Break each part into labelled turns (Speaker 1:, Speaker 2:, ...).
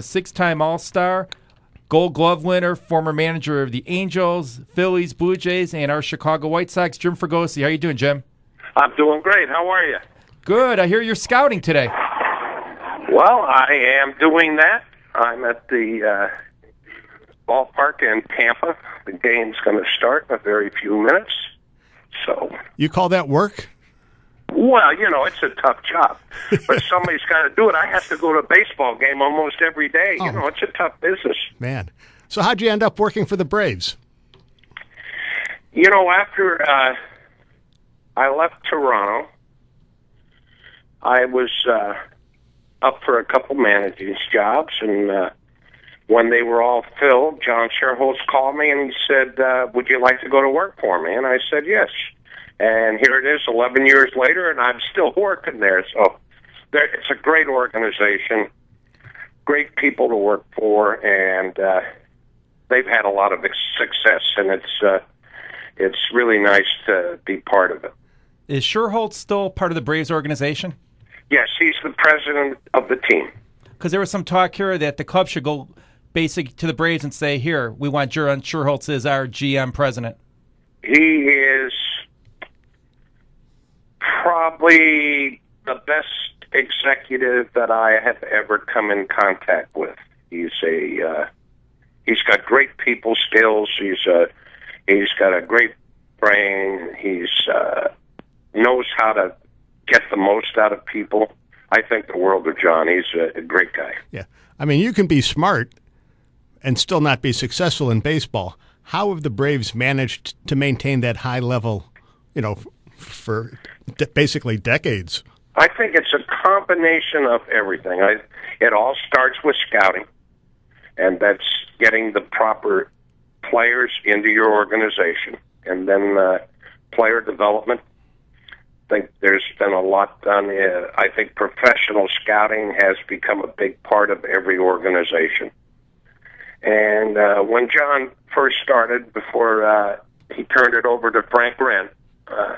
Speaker 1: a six-time All-Star, Gold Glove winner, former manager of the Angels, Phillies, Blue Jays, and our Chicago White Sox. Jim Fregosi, how are you doing, Jim?
Speaker 2: I'm doing great. How are you?
Speaker 1: Good. I hear you're scouting today.
Speaker 2: Well, I am doing that. I'm at the uh, ballpark in Tampa. The game's going to start in a very few minutes. So,
Speaker 3: You call that work?
Speaker 2: Well, you know, it's a tough job, but somebody's got to do it. I have to go to a baseball game almost every day. You
Speaker 3: Oh.
Speaker 2: know, it's a tough business.
Speaker 3: Man. So how'd you end up working for the Braves?
Speaker 2: You know, after uh, I left Toronto, I was uh, up for a couple managing jobs, and uh, when they were all filled, John Schuerholz called me and he said, uh, "Would you like to go to work for me?" And I said, "Yes." And here it is, 11 years later, and I'm still working there. So there, it's a great organization, great people to work for, and uh, they've had a lot of success, and it's. Uh, it's really nice to be part of it.
Speaker 1: Is Schuerholz still part of the Braves organization?
Speaker 2: Yes, he's the president of the team.
Speaker 1: Because there was some talk here that the Cubs should go basic to the Braves and say, "Here, we want John Schuerholz as our GM president."
Speaker 2: He is probably the best executive that I have ever come in contact with. He's a uh, he's got great people skills. He's a he's got a great brain. He's uh, knows how to get the most out of people. I think the world of John. He's a, a great guy.
Speaker 3: Yeah. I mean, you can be smart and still not be successful in baseball. How have the Braves managed to maintain that high level, you know, for de- basically decades?
Speaker 2: I think it's a combination of everything. I, it all starts with scouting, and that's getting the proper players into your organization, and then uh, player development. I think there's been a lot done. Uh, I think professional scouting has become a big part of every organization. And uh, when John first started, before uh, he turned it over to Frank Wren, uh,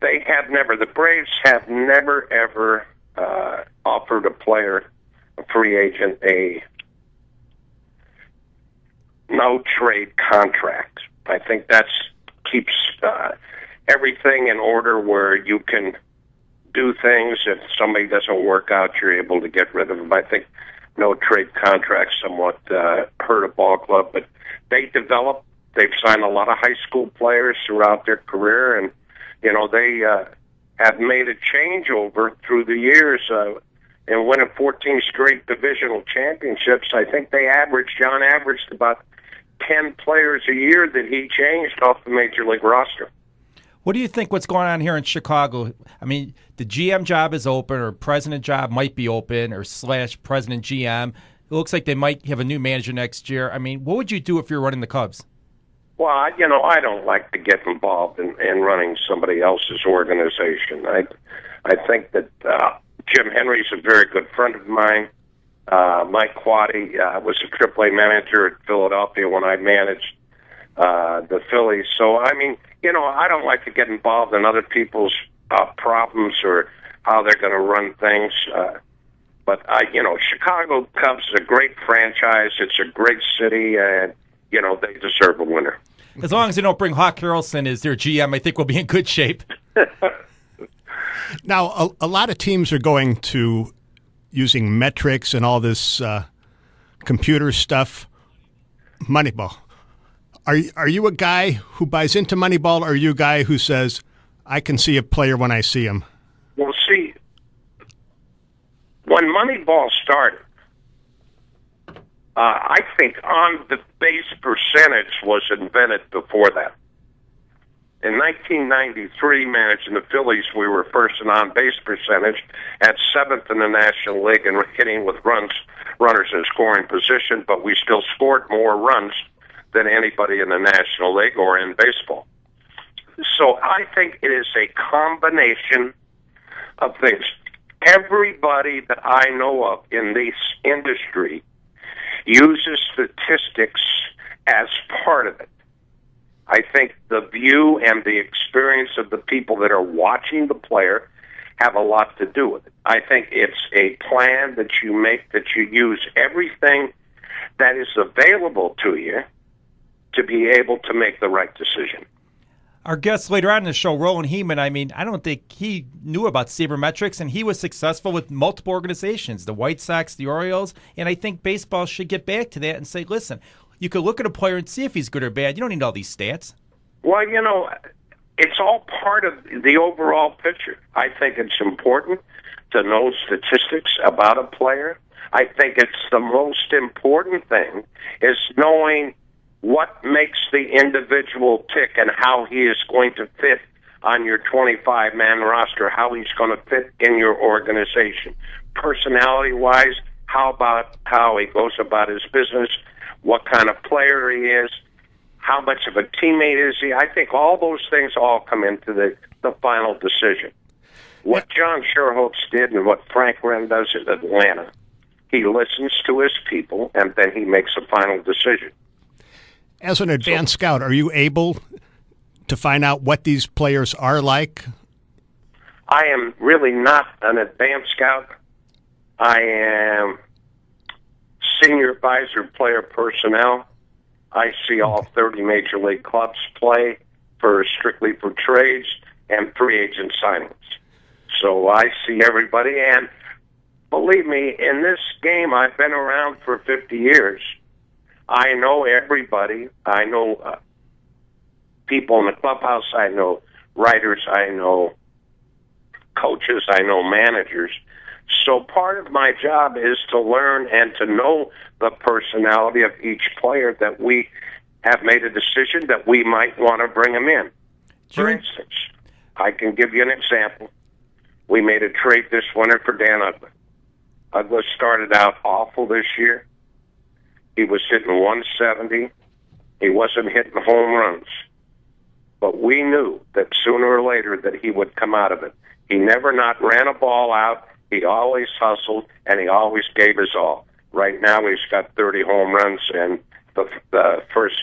Speaker 2: they have never, the Braves have never ever uh, offered a player, a free agent, a no trade contract. I think that's keeps uh, everything in order where you can do things. If somebody doesn't work out, you're able to get rid of them. I think no trade contracts somewhat uh, hurt a ball club, but they develop. They've signed a lot of high school players throughout their career, and you know they uh, have made a changeover through the years. Uh, and winning 14 straight divisional championships, I think they averaged. John averaged about 10 players a year that he changed off the major league roster.
Speaker 1: What do you think? What's going on here in Chicago? I mean, the GM job is open, or president job might be open, or slash president GM. It looks like they might have a new manager next year. I mean, what would you do if you're running the Cubs?
Speaker 2: Well, I, you know, I don't like to get involved in, in running somebody else's organization. I, I think that uh, Jim Hendry's a very good friend of mine. Uh, Mike Quade uh, was a AAA manager at Philadelphia when I managed uh, the Phillies. So, I mean, you know, I don't like to get involved in other people's uh, problems or how they're going to run things. Uh, but I, you know, Chicago Cubs is a great franchise. It's a great city, and you know they deserve a winner.
Speaker 1: As long as they don't bring Hawk Harrelson as their GM, I think we'll be in good shape.
Speaker 3: Now, a, a lot of teams are going to using metrics and all this uh, computer stuff. Moneyball. Are you, are you a guy who buys into Moneyball, or are you a guy who says, "I can see a player when I see him"?
Speaker 2: Well, see, when Moneyball started, uh, I think on the base percentage was invented before that. In 1993, managing the Phillies, we were first in on base percentage, at seventh in the National League in hitting with runs, runners in scoring position, but we still scored more runs than anybody in the National League or in baseball. So I think it is a combination of things. Everybody that I know of in this industry uses statistics as part of it. I think the view and the experience of the people that are watching the player have a lot to do with it. I think it's a plan that you make that you use everything that is available to you to be able to make the right decision.
Speaker 1: Our guest later on in the show, Roland Hemond, I mean, I don't think he knew about sabermetrics, and he was successful with multiple organizations, the White Sox, the Orioles, and I think baseball should get back to that and say, listen, you could look at a player and see if he's good or bad. You don't need all these stats.
Speaker 2: Well, you know, it's all part of the overall picture. I think it's important to know statistics about a player. I think it's the most important thing is knowing what makes the individual tick and how he is going to fit on your 25 man roster, how he's going to fit in your organization. Personality wise, how about how he goes about his business, what kind of player he is, how much of a teammate is he? I think all those things all come into the, the final decision. What John Schuerholz did and what Frank Wren does at Atlanta, he listens to his people and then he makes a final decision.
Speaker 3: As an advanced so, scout, are you able to find out what these players are like?
Speaker 2: I am really not an advanced scout. I am senior advisor player personnel. I see all 30 major league clubs play for strictly for trades and free agent signings. So I see everybody, and believe me, in this game, I've been around for 50 years. I know everybody. I know uh, people in the clubhouse. I know writers. I know coaches. I know managers. So part of my job is to learn and to know the personality of each player that we have made a decision that we might want to bring them in. For instance, I can give you an example. We made a trade this winter for Dan Uggla. Uggla started out awful this year. He was hitting 170. He wasn't hitting home runs. But we knew that sooner or later that he would come out of it. He never not ran a ball out. He always hustled and he always gave his all. Right now, he's got 30 home runs and the, the first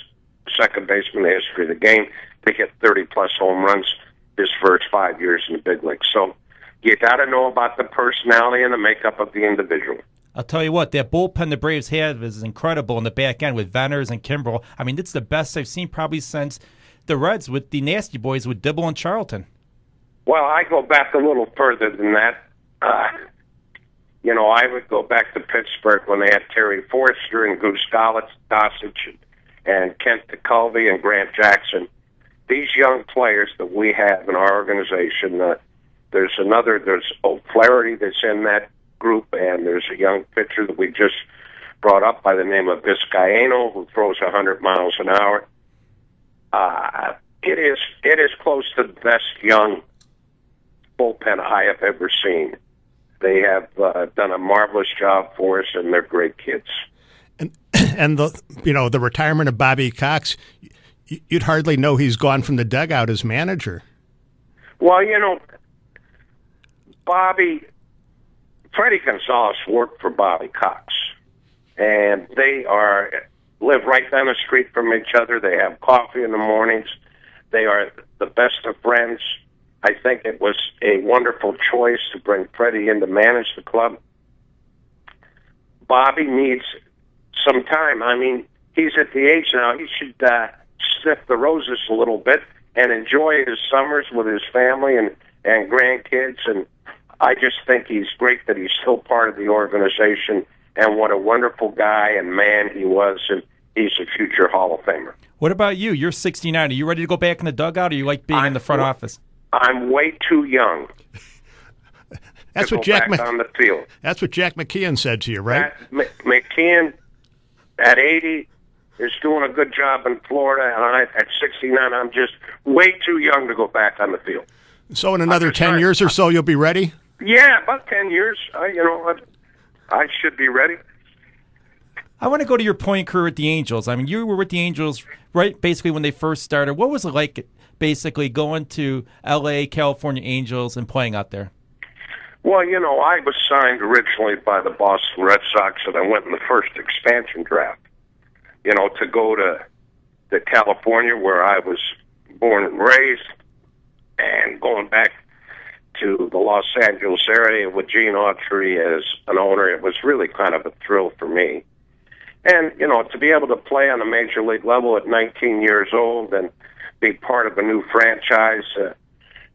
Speaker 2: second baseman in the history of the game to hit 30 plus home runs his first five years in the big leagues. So you got to know about the personality and the makeup of the individual.
Speaker 1: I'll tell you what, that bullpen the Braves have is incredible in the back end with Venters and Kimbrel. I mean, it's the best I've seen probably since the Reds with the Nasty Boys with Dibble and Charlton.
Speaker 2: Well, I go back a little further than that. Uh, you know, I would go back to Pittsburgh when they had Terry Forster and Goose Gossage and Kent Tekulve and Grant Jackson. These young players that we have in our organization, uh, there's another, there's O'Flaherty that's in that group, and there's a young pitcher that we just brought up by the name of Vizcaino who throws 100 miles an hour. Uh, it is it is close to the best young bullpen I have ever seen. They have uh, done a marvelous job for us, and they're great kids.
Speaker 3: And and the you know the retirement of Bobby Cox, you'd hardly know he's gone from the dugout as manager.
Speaker 2: Well, you know, Bobby, Fredi Gonzalez worked for Bobby Cox, and they are live right down the street from each other. They have coffee in the mornings. They are the best of friends. I think it was a wonderful choice to bring Fredi in to manage the club. Bobby needs some time. I mean, he's at the age now. He should uh, sniff the roses a little bit and enjoy his summers with his family and and grandkids. And I just think he's great that he's still part of the organization. And what a wonderful guy and man he was. And he's a future Hall of Famer.
Speaker 1: What about you? You're 69. Are you ready to go back in the dugout, or you like being I'm, in the front office?
Speaker 2: I'm way too young.
Speaker 3: That's what Jack
Speaker 2: Ma- on the field.
Speaker 3: That's what Jack McKeon said to you, right?
Speaker 2: That, M- McKeon at 80 is doing a good job in Florida, and I, at 69, I'm just way too young to go back on the field.
Speaker 3: So, in another 10 trying, years or so, you'll be ready?
Speaker 2: Yeah, about 10 years. I, you know, I, I should be ready.
Speaker 1: I want to go to your point career with the Angels. I mean, you were with the Angels right basically when they first started. What was it like basically going to L.A., California Angels, and playing out there?
Speaker 2: Well, you know, I was signed originally by the Boston Red Sox, and I went in the first expansion draft. You know, to go to to California, where I was born and raised, and going back to the Los Angeles area with Gene Autry as an owner, it was really kind of a thrill for me. And, you know, to be able to play on a major league level at 19 years old and be part of a new franchise, uh,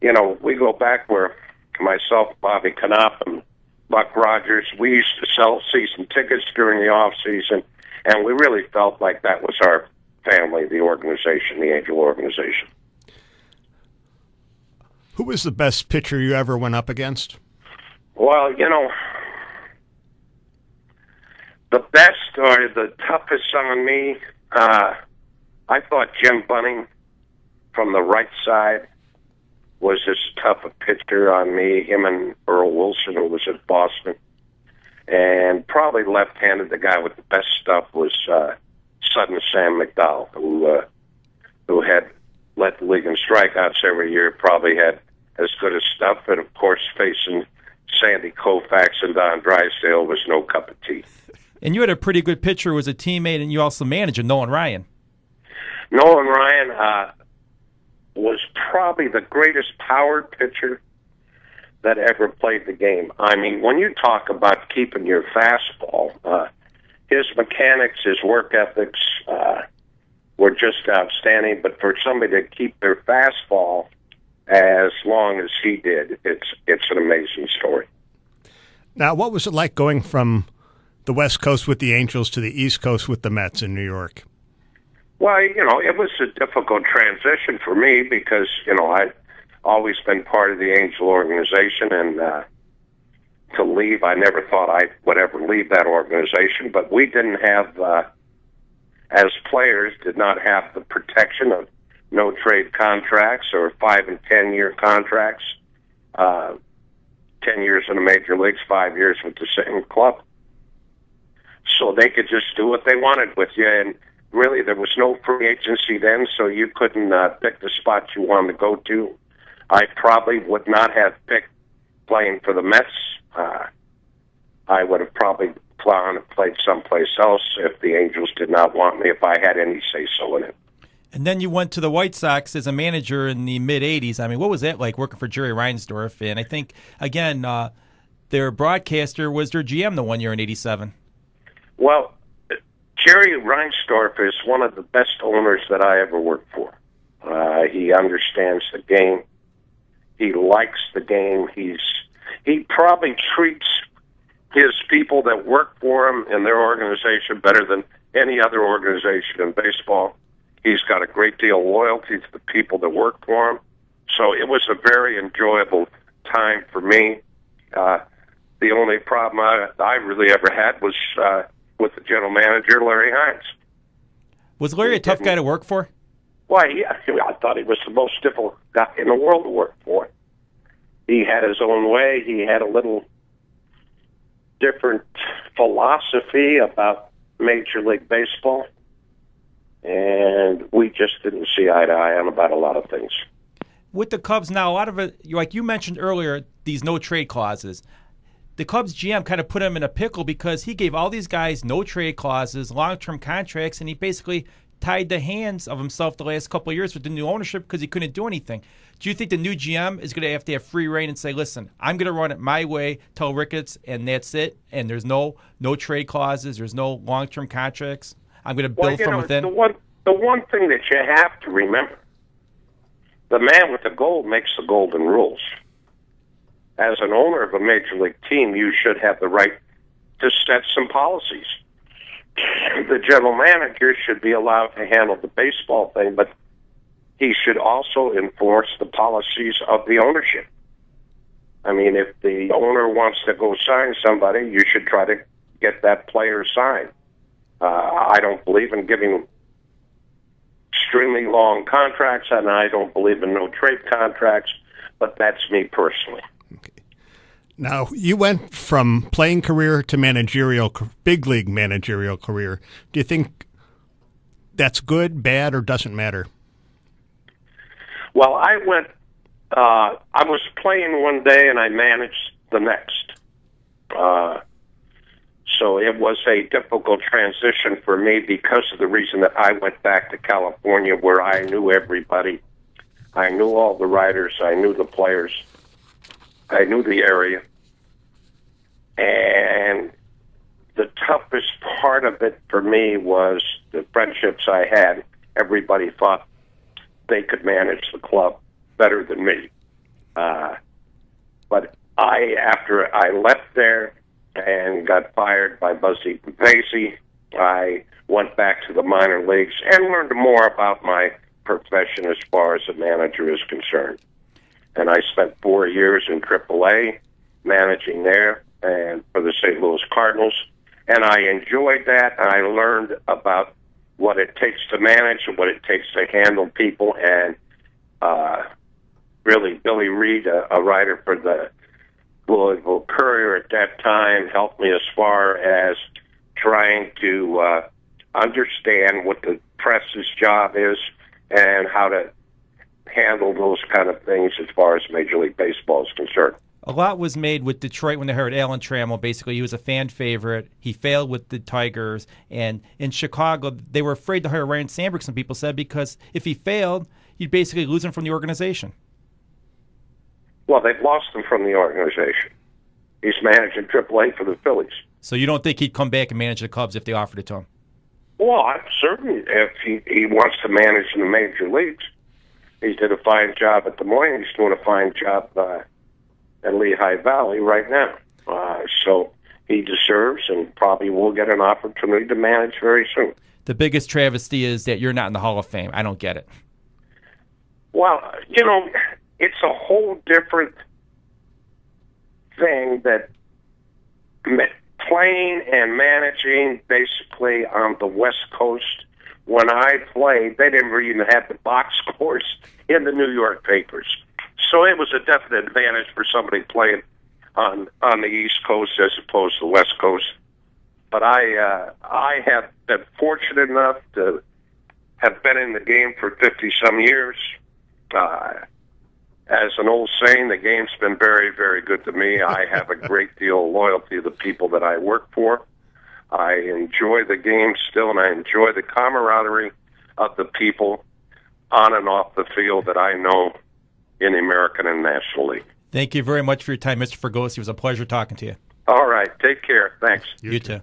Speaker 2: you know, we go back where myself, Bobby Knoop, and Buck Rodgers, we used to sell season tickets during the off season, and we really felt like that was our family, the organization, the Angel organization.
Speaker 3: Who was the best pitcher you ever went up against?
Speaker 2: Well, you know, the best or the toughest on me, uh, I thought Jim Bunning from the right side was as tough a pitcher on me. Him and Earl Wilson, who was at Boston, and probably left-handed. The guy with the best stuff was uh, Sudden Sam McDowell, who uh, who had led the league in strikeouts every year. Probably had as good as stuff, and of course, facing Sandy Koufax and Don Drysdale was no cup of tea.
Speaker 1: And you had a pretty good pitcher who was a teammate, and you also manager Nolan Ryan.
Speaker 2: Nolan Ryan uh, was probably the greatest powered pitcher that ever played the game. I mean, when you talk about keeping your fastball, uh, his mechanics, his work ethics uh, were just outstanding. But for somebody to keep their fastball as long as he did, it's it's an amazing story.
Speaker 3: Now, what was it like going from the West Coast with the Angels to the East Coast with the Mets in New York?
Speaker 2: Well, you know, it was a difficult transition for me because you know I'd always been part of the Angel organization, and uh, to leave, I never thought I would ever leave that organization. But we didn't have, uh, as players, did not have the protection of no trade contracts or five and ten year contracts. Uh, ten years in the major leagues, five years with the same club. So they could just do what they wanted with you, and really there was no free agency then, so you couldn't uh, pick the spot you wanted to go to. I probably would not have picked playing for the Mets. Uh, I would have probably gone and played someplace else if the Angels did not want me, if I had any say so in it.
Speaker 1: And then you went to the White Sox as a manager in the mid 80s. I mean, what was that like working for Jerry Reinsdorf? And I think, again, uh, their broadcaster was their GM the one year in 87.
Speaker 2: Well, Jerry Reinsdorf is one of the best owners that I ever worked for. Uh, he understands the game. He likes the game. He's he probably treats his people that work for him and their organization better than any other organization in baseball. He's got a great deal of loyalty to the people that work for him. So it was a very enjoyable time for me. Uh, the only problem I, I really ever had was uh, with the general manager, Larry Himes.
Speaker 1: Was Larry a tough guy to work for?
Speaker 2: Why, yeah, I thought he was the most difficult guy in the world to work for. He had his own way. He had a little different philosophy about Major League Baseball, and we just didn't see eye to eye on about a lot of things.
Speaker 1: With the Cubs now, a lot of it, like you mentioned earlier, these no trade clauses. The Cubs GM kind of put him in a pickle because he gave all these guys no trade clauses, long term contracts, and he basically tied the hands of himself the last couple of years with the new ownership because he couldn't do anything. Do you think the new GM is going to have to have free reign and say, "Listen, I'm going to run it my way, tell Ricketts, and that's it, and there's no no trade clauses, there's no long term contracts. I'm going to build
Speaker 2: well,
Speaker 1: from
Speaker 2: know,
Speaker 1: within."
Speaker 2: The one the one thing that you have to remember: the man with the gold makes the golden rules. As an owner of a major league team, you should have the right to set some policies the general manager should be allowed to handle the baseball thing, but he should also enforce the policies of the ownership. I mean, if the owner wants to go sign somebody, you should try to get that player signed. Uh, I don't believe in giving extremely long contracts, and I don't believe in no trade contracts, but that's me personally.
Speaker 3: Now, you went from playing career to managerial, big league managerial career. Do you think that's good, bad, or doesn't matter?
Speaker 2: Well, I went, uh, I was playing one day and I managed the next. Uh, so it was a difficult transition for me because of the reason that I went back to California where I knew everybody. I knew all the writers, I knew the players I knew the area. And the toughest part of it for me was the friendships I had. Everybody thought they could manage the club better than me. Uh, but I, after I left there and got fired by Buzzie Bavasi, I went back to the minor leagues and learned more about my profession as far as a manager is concerned. And I spent four years in AAA managing there and for the St. Louis Cardinals. And I enjoyed that. And I learned about what it takes to manage and what it takes to handle people. And uh, really, Billy Reed, a, a writer for the Louisville Courier at that time, helped me as far as trying to uh, understand what the press's job is and how to handle those kind of things as far as Major League Baseball is concerned.
Speaker 1: A lot was made with Detroit when they hired Alan Trammell. Basically, he was a fan favorite. He failed with the Tigers, and in Chicago, they were afraid to hire Ryne Sandberg. Some people said because if he failed, you'd basically lose him from the organization.
Speaker 2: Well, they've lost him from the organization. He's managing AAA for the Phillies.
Speaker 1: So you don't think he'd come back and manage the Cubs if they offered it to him?
Speaker 2: Well, I'm certain if he, he wants to manage in the major leagues, he did a fine job at Des Moines. He's doing a fine job uh, at Lehigh Valley right now. Uh, so he deserves and probably will get an opportunity to manage very soon.
Speaker 1: The biggest travesty is that you're not in the Hall of Fame. I don't get it.
Speaker 2: Well, you know, it's a whole different thing that playing and managing basically on the West Coast. When I played, they didn't even have the box scores in the New York papers, so it was a definite advantage for somebody playing on on the East Coast as opposed to the West Coast. But I uh, I have been fortunate enough to have been in the game for fifty some years. Uh, as an old saying, the game's been very, very good to me. I have a great deal of loyalty to the people that I work for. I enjoy the game still, and I enjoy the camaraderie of the people on and off the field that I know in the American and National League.
Speaker 1: Thank you very much for your time, Mr. Fregosi. It was a pleasure talking to you.
Speaker 2: All right. Take care. Thanks.
Speaker 1: You, you too.